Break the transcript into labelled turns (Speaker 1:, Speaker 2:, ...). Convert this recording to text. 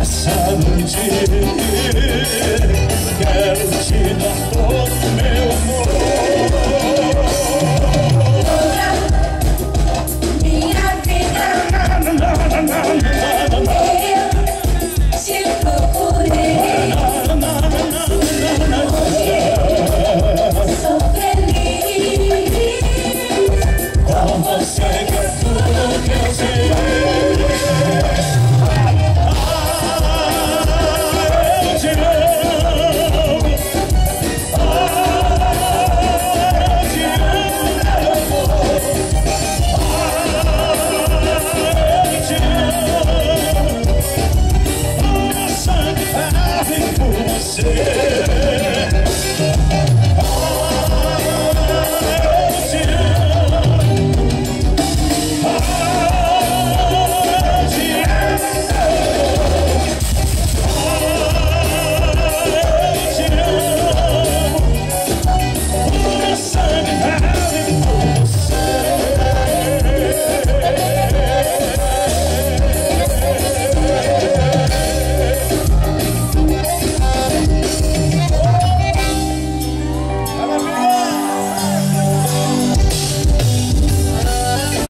Speaker 1: essa say